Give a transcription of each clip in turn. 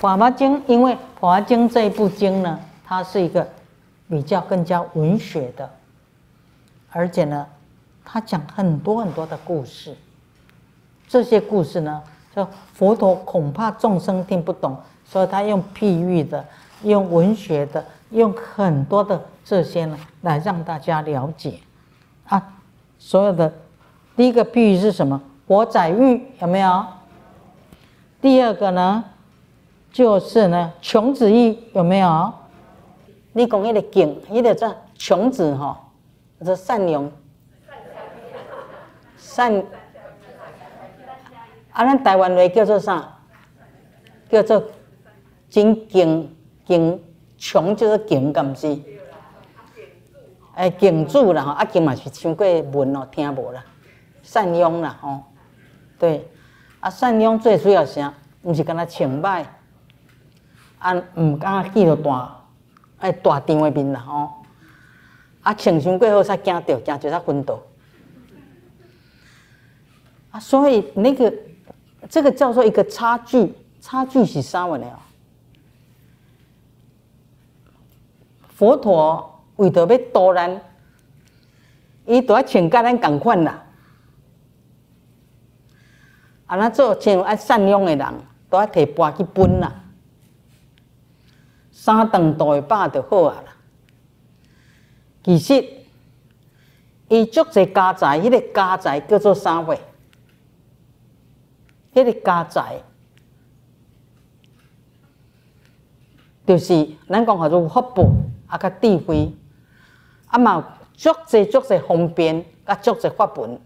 法华经》，因为《法华经》这一部经呢，它是一个比较更加文学的，而且呢，它讲很多很多的故事。这些故事呢，就佛陀恐怕众生听不懂，所以他用譬喻的，用文学的，用很多的这些呢，来让大家了解啊。所有的第一个譬喻是什么？火宰玉有没有？第二个呢，就是呢，穷子玉有没有？你讲迄个景，那个叫穷子哈，这善良，善。啊，咱台湾话叫做啥？叫做真敬敬穷，就是敬，敢毋是？哎，敬主啦吼，啊敬嘛是唱过文哦，听无啦。善良啦吼，对，啊善良最主要啥？毋是干那清歹，啊毋敢见着大，哎大张的面啦吼，啊穿伤过好才惊着，惊着才昏倒。啊，所以那个。这个叫做一个差距，差距是啥物呢？佛陀为着要度咱，伊都要穿甲咱共款啦。啊，咱做像爱善良的人，都要摕钵去分啦，三顿大饱就好啊啦。其实，伊足侪家财，迄个家财叫做啥货？迄个家财，就是咱讲话做福报，啊，甲智慧，啊嘛足侪足侪方便，甲足侪法本，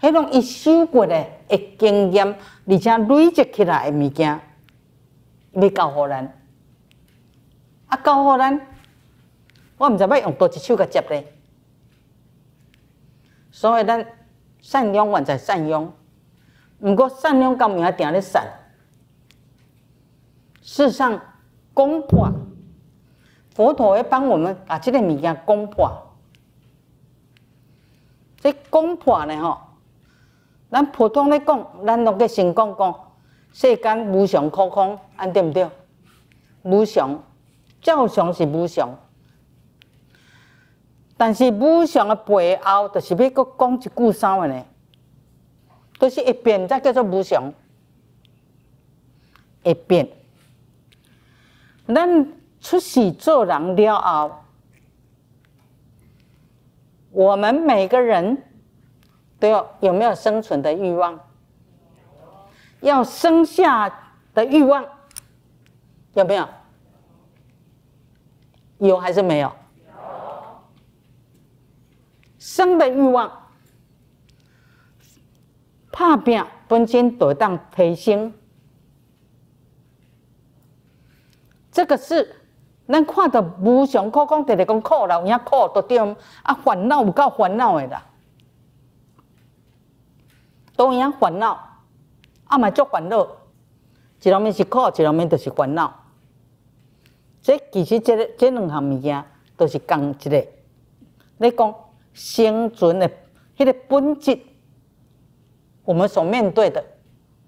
迄种伊修过的诶经验，而且累积起来的物件，要教互咱，啊教好咱，我毋知要用多一手甲接咧，所以咱善用还在善用。毋过善良到明仔定咧善。事实上，攻破佛陀会帮我们把这个物件攻破。这攻破呢吼，咱普通咧讲，咱拢个先讲讲世间无常可空，安对毋对？无常，照常是无常，但是无常的背后，就是要搁讲一句啥话呢？都是一变，才叫做无常。一变，咱出世做人了后，我们每个人都要有没有生存的欲望？要生下的欲望有没有？有还是没有？生的欲望。怕病本身得当提升，这个是咱看到无常苦，讲直直讲苦啦，有影苦都对，啊烦恼有够烦恼的啦，都有影烦恼，啊嘛足烦恼，一方面是苦，一方面就是烦恼。这其实这个这两项物件都是共一个，你讲生存的迄个本质。我们所面对的，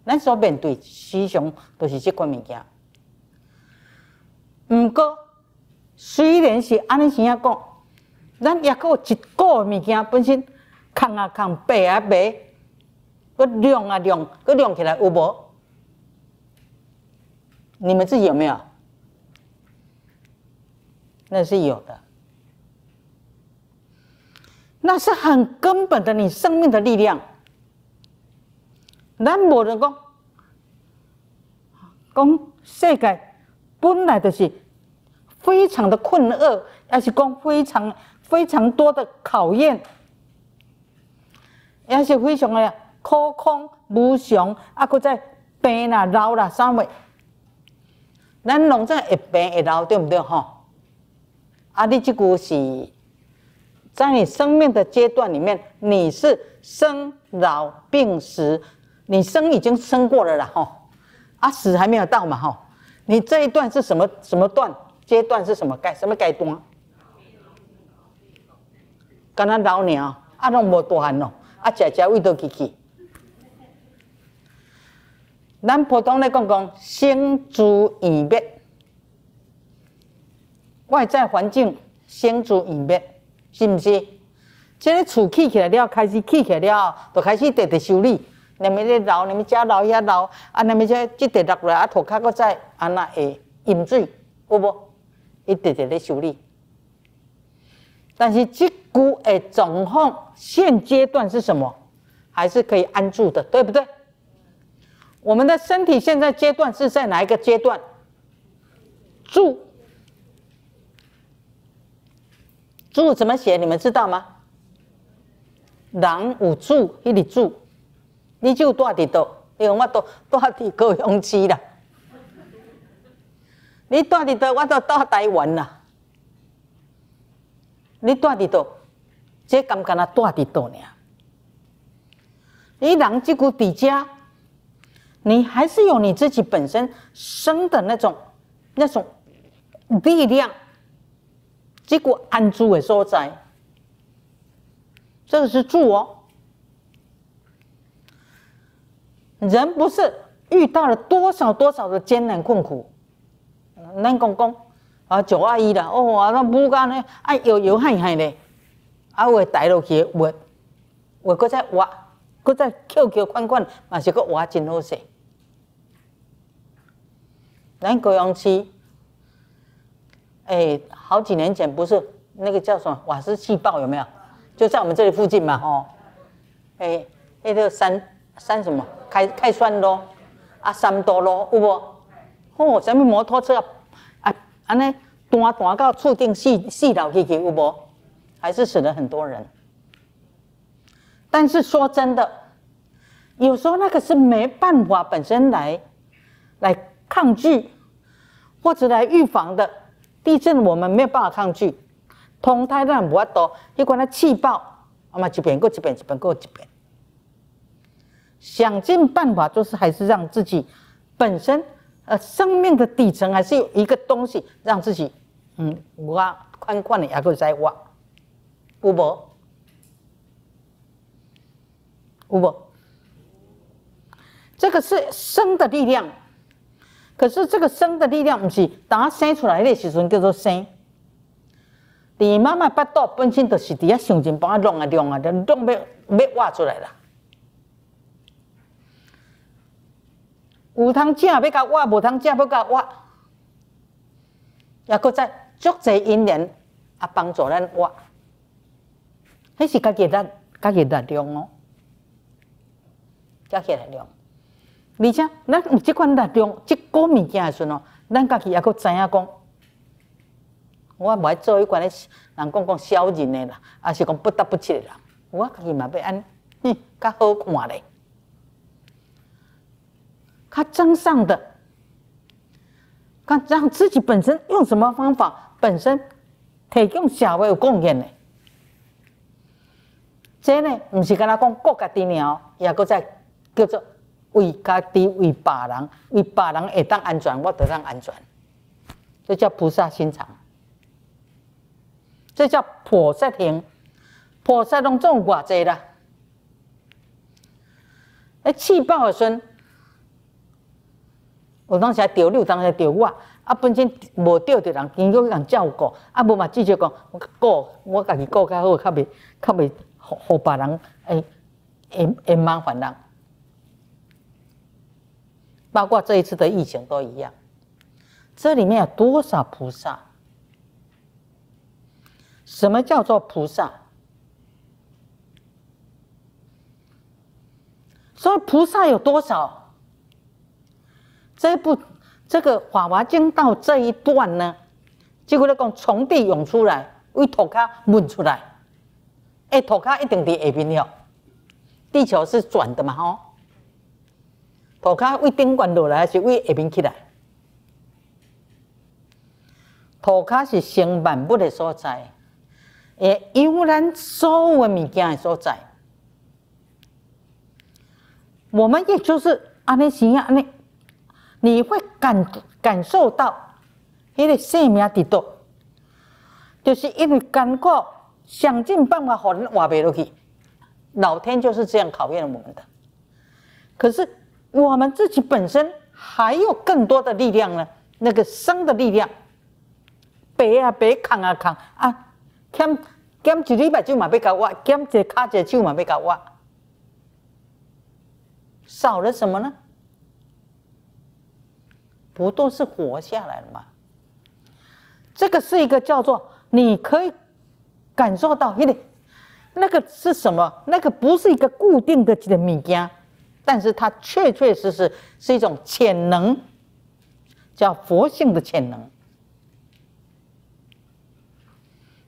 咱所面对思想都是这款物件。毋过，虽然是安尼先讲，咱也有一个物件本身空啊空，白啊白，个亮啊亮，个亮起来有无？你们自己有没有？那是有的，那是很根本的，你生命的力量。咱无人讲，讲世界本来就是非常的困厄，也是讲非常非常多的考验，也是非常的苦空无常，啊，搁在病啦、老啦、啥物，咱拢在会病会老，对不对吼？啊，你这句是在你生命的阶段里面，你是生老病死。你生已经生过了啦，吼，啊死还没有到嘛，吼，你这一段是什么什么段阶段是什么阶什么阶段？跟他老鸟啊，拢无大汉咯，啊，食食胃都去去。咱普通来讲讲，生住异灭，外在环境先住异灭，是毋是？这个厝起起来了，开始起起来了，就开始直直修理。那么咧楼，那么遮楼遐楼，啊，那么这即直落来，啊，涂骹搁再安那会淹水，有无？一直直咧修理。但是这股的状况，现阶段是什么？还是可以安住的，对不对？我们的身体现在阶段是在哪一个阶段？住，住怎么写？你们知道吗？人有住，一直住，你就住伫倒，因为我都住伫高雄市啦。你住伫倒，我都住台湾啦。你住伫倒，这感觉啊，住伫倒呢？你人这股底家，你还是有你自己本身生的那种那种力量，这股安住的所在，这个是住哦。人不是遇到了多少多少的艰难困苦，咱讲讲啊，九二一的哦，啊，那不干呢，啊，摇摇撼撼的，啊，会带落去，会会搁再挖。搁再扣扣款款，嘛是搁挖真好势。咱高阳市，哎，好几年前不是那个叫什么瓦斯气爆有没有？就在我们这里附近嘛，哦。哎，那个三三什么开开酸路啊，三多路有无？哦，什么摩托车啊啊，安尼弹弹到厝顶四四楼去去有无？还是死了很多人。但是说真的，有时候那个是没办法本身来来抗拒，或者来预防的地震，我们没有办法抗拒。通台那无法多，你管它气爆，那么一遍过一遍，一遍过一遍，想尽办法，就是还是让自己本身呃生命的底层还是有一个东西，让自己嗯挖宽宽的牙口在挖，有无？不，这个是生的力量，可是这个生的力量不是等生出来的时阵叫做生。你妈妈巴肚本身就是伫遐想尽办法弄啊弄啊，就弄要要挖出来啦。有通正要甲挖，无通正要甲挖，也搁在足济因缘啊帮助咱挖，迄是家己力家己力量哦。加起来量，而且咱有这款力量，这个物件的时阵哦，咱家己也阁知影讲，我无爱做一款咧，人讲讲小人诶啦，也是讲不得不切的人，我家己嘛要安，嗯，较好看咧，较真上的，看让自己本身用什么方法，本身提供社会有贡献的，这呢，毋是干那讲国家的鸟，也阁在。叫做为家己、为别人、为别人会当安全，我得当安全。这叫菩萨心肠，这叫菩萨行。菩萨拢种偌济啦？哎，气爆的时，有当时钓你，有当时钓我。啊，本身无钓着人，经过人照顾，啊，无嘛，至少讲我顾我家己顾较好，较袂较袂互互别人会会会麻烦人。包括这一次的疫情都一样，这里面有多少菩萨？什么叫做菩萨？所以菩萨有多少？这部这个《法华经》到这一段呢，结果来讲从地涌出来，为土卡问出来，哎，土卡一定在下边了，地球是转的嘛，吼。土骹为顶悬落来，还是为下面起来？土骹是生万物的所在，也有咱所有的物件的所在。我们也就是安尼想安尼，你会感感受到，迄个生命伫倒，就是因为艰苦，想尽办法让人活不落去。老天就是这样考验我们的。可是。我们自己本身还有更多的力量呢，那个生的力量，背啊背，扛啊扛啊，减减一礼拜就嘛要搞我，减一卡一手嘛要搞我，少了什么呢？不都是活下来了吗？这个是一个叫做你可以感受到一点，那个是什么？那个不是一个固定的的物件，但是它确确实实是一种潜能，叫佛性的潜能。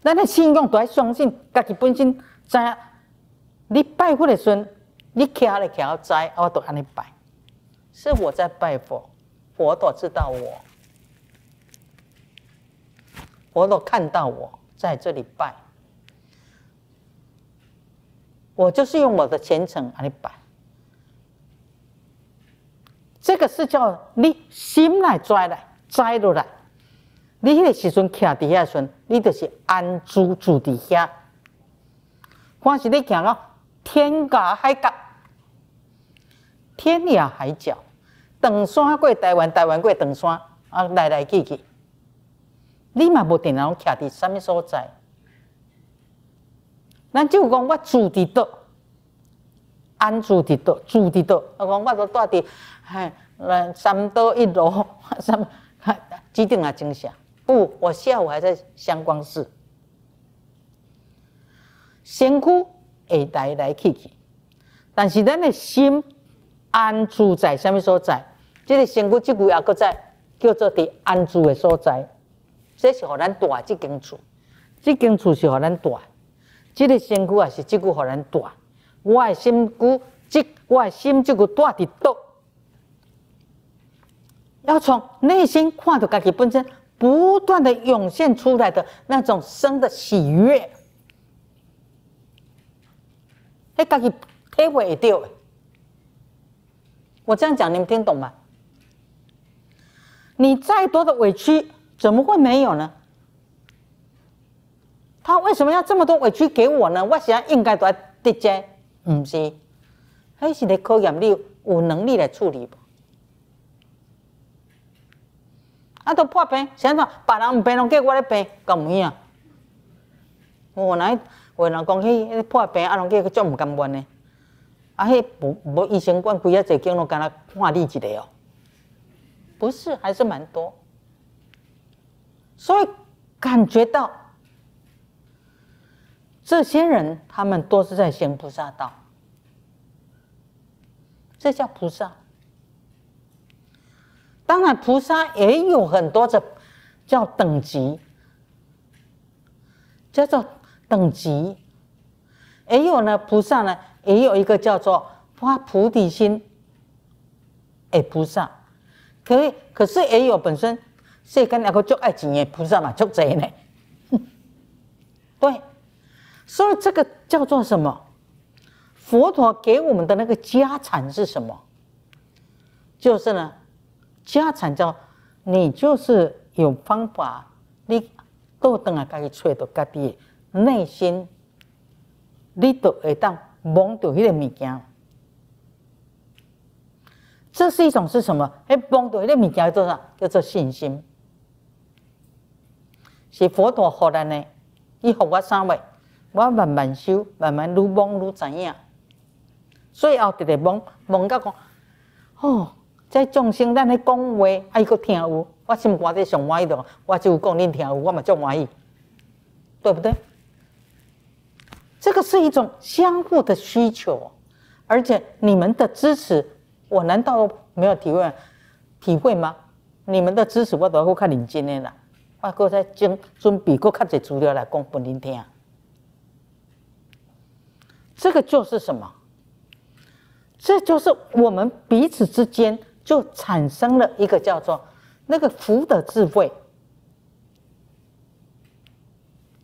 咱的信用都要相信，家己本身知影，你拜佛的时阵，你徛咧徛知，我都安尼拜，是我在拜佛，佛陀知道我。佛陀看到我在这里拜，我就是用我的虔诚来拜。这个是叫你心来摘来摘落来。你迄个时阵徛伫遐时阵，你就是安住住伫遐。凡是你行到天涯海角，天涯海角，长山过台湾，台湾过长山，啊，来来去去。你嘛无定然徛伫什么所在？咱就讲我住伫倒，安住伫倒，住伫倒。我讲我都住伫，嘿，三多一楼，三？几点啊？真想不？我下午还在香光寺，身躯会来来去去，但是咱的心安住在什么所在？这个身躯即句也搁在叫做伫安住的所在。这是互咱大这间厝，这间厝是互咱大，这个身躯也是这个互咱大。我的身躯，这我的心这个大伫倒，要从内心看到自己本身不断的涌现出来的那种生的喜悦，你家己体会到。我这样讲，你们听懂吗？你再多的委屈。怎么会没有呢？他为什么要这么多委屈给我呢？我想应该都要得接，不是？还是你考验你有能力来处理不？啊，都破病，想说别人唔病，拢叫我咧病，咁唔样？我来为人讲起破病，啊，拢叫佢做唔甘愿呢？啊，迄无无医生管规啊，只间拢干那看你一个哦？不是，还是蛮多。所以感觉到这些人，他们都是在行菩萨道，这叫菩萨。当然，菩萨也有很多的叫等级，叫做等级。也有呢，菩萨呢，也有一个叫做发菩提心，哎，菩萨可以，可是也有本身。世间那个足爱钱的菩萨嘛，足多呢。对，所以这个叫做什么？佛陀给我们的那个家产是什么？就是呢，家产叫你就是有方法，你都等啊家己揣到家己内心，你都会当摸到迄个物件。这是一种是什么？哎，摸到迄个物件叫做啥？叫做信心。是佛陀给咱的，伊给我三位，我慢慢修，慢慢愈摸愈知影。所以后直直摸摸到讲，哦，在众生咱咧讲话，啊伊个听有，我心肝底上欢喜的，我就讲恁听有，我嘛足欢喜，对不对？这个是一种相互的需求，而且你们的支持，我难道没有体会体会吗？你们的支持，我都要较认真的啦。我搁再准准备搁较侪资料来讲给您听，这个就是什么？这就是我们彼此之间就产生了一个叫做那个福的智慧，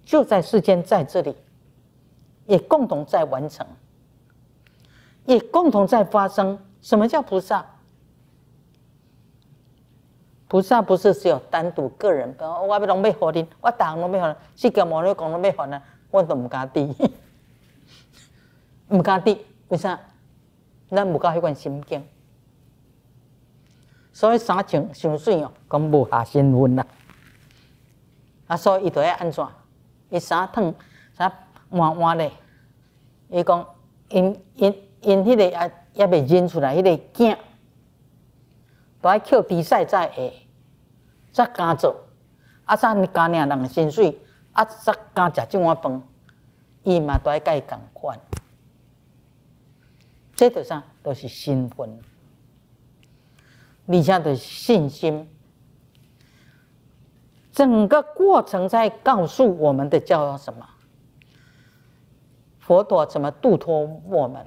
就在世间在这里，也共同在完成，也共同在发生。什么叫菩萨？菩萨不是只有单独个人，我要拢要好恁，我大人拢要好，释迦牟尼讲拢要好呢，我都唔敢滴，唔敢滴，为啥？咱唔够迄款心境。所以衫穿伤水哦，讲无下身份啦。啊，所以伊就要安怎？伊衫烫啥换换咧？伊讲因因因迄个也也未认出来，迄个囝，都爱扣比赛再下，再敢做。啊，啥你干领人薪水，啊，才敢食即碗饭，伊嘛都爱甲伊共款。这头上都是身份，而且的信心。整个过程在告诉我们的叫什么？佛陀怎么度脱我们？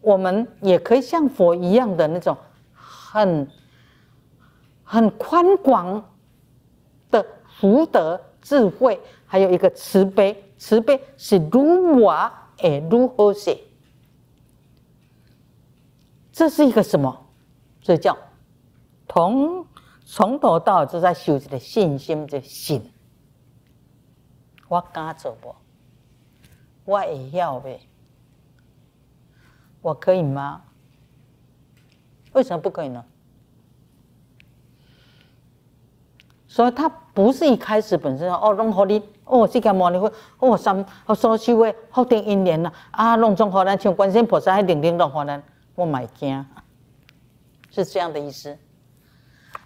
我们也可以像佛一样的那种很很宽广的福德智慧，还有一个慈悲。慈悲是如我而如何写？这是一个什么？这叫从。从头到尾在修这个信心的信，我敢做不？我会晓呗？我可以吗？为什么不可以呢？所以他不是一开始本身哦，弄好你哦，这个摩尼会哦，三哦所修的福定因缘呐啊，弄中好难像观世菩萨还灵灵弄好难，我买惊，是这样的意思。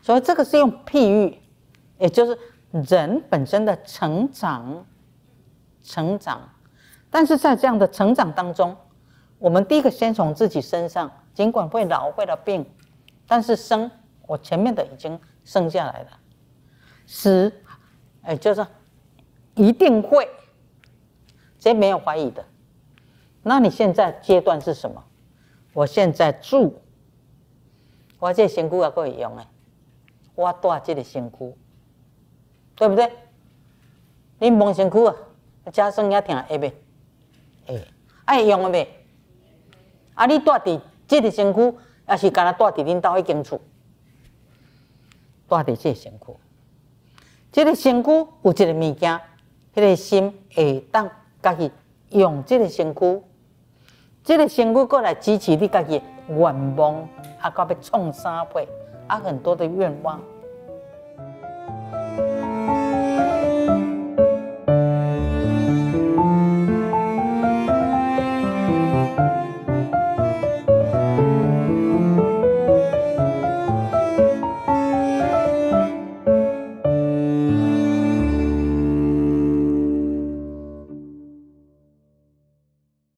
所以这个是用譬喻，也就是人本身的成长，成长。但是在这样的成长当中，我们第一个先从自己身上，尽管会老会了病，但是生，我前面的已经生下来了，死，哎，就是一定会，这没有怀疑的。那你现在阶段是什么？我现在住，我这身躯也可以用诶。我带这个身躯，对不对？你摸身躯啊，加生也疼会袂？会，爱用诶袂？啊，你带伫这个身躯，也是干那带伫恁兜迄间厝，带伫这个身躯。这个身躯有一个物件，迄个心会当家己用这个身躯，这个身躯过来支持你家己愿望，啊，到要创啥货？啊，很多的愿望。